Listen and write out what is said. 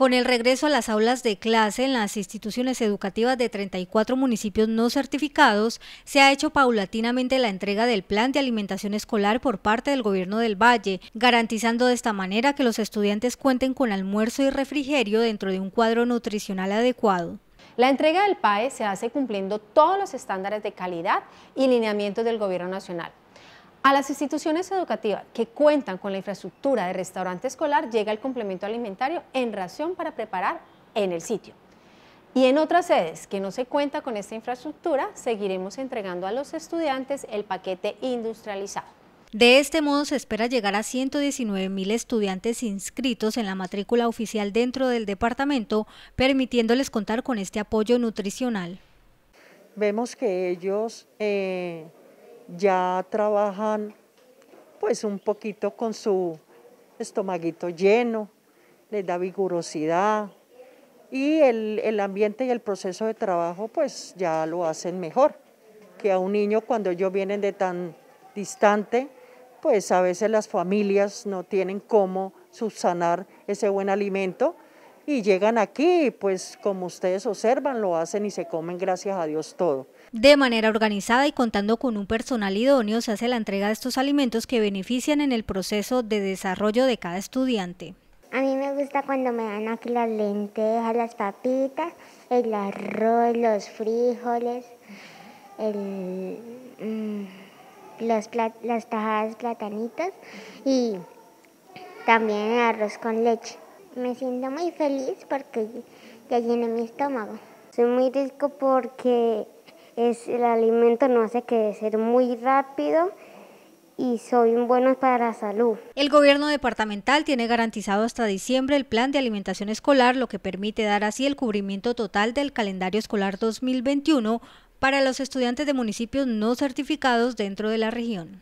Con el regreso a las aulas de clase en las instituciones educativas de 34 municipios no certificados, se ha hecho paulatinamente la entrega del plan de alimentación escolar por parte del gobierno del Valle, garantizando de esta manera que los estudiantes cuenten con almuerzo y refrigerio dentro de un cuadro nutricional adecuado. La entrega del PAE se hace cumpliendo todos los estándares de calidad y lineamientos del gobierno nacional. A las instituciones educativas que cuentan con la infraestructura de restaurante escolar llega el complemento alimentario en ración para preparar en el sitio. Y en otras sedes que no se cuenta con esta infraestructura, seguiremos entregando a los estudiantes el paquete industrializado. De este modo se espera llegar a 119 mil estudiantes inscritos en la matrícula oficial dentro del departamento, permitiéndoles contar con este apoyo nutricional. Vemos que ellos eh, ya trabajan pues un poquito con su estomaguito lleno, les da vigorosidad y el, el, ambiente y el proceso de trabajo pues ya lo hacen mejor. Que a un niño cuando ellos vienen de tan distante, pues a veces las familias no tienen cómo subsanar ese buen alimento y llegan aquí, pues como ustedes observan, lo hacen y se comen gracias a Dios todo. De manera organizada y contando con un personal idóneo, se hace la entrega de estos alimentos que benefician en el proceso de desarrollo de cada estudiante. A mí me gusta cuando me dan aquí las lentejas, las papitas, el arroz, los frijoles, el, mm, los las tajadas platanitas y también el arroz con leche. Me siento muy feliz porque ya llené mi estómago. Soy muy rico porque es, el alimento no hace que ser muy rápido y son buenos para la salud. El gobierno departamental tiene garantizado hasta diciembre el plan de alimentación escolar, lo que permite dar así el cubrimiento total del calendario escolar 2021 para los estudiantes de municipios no certificados dentro de la región.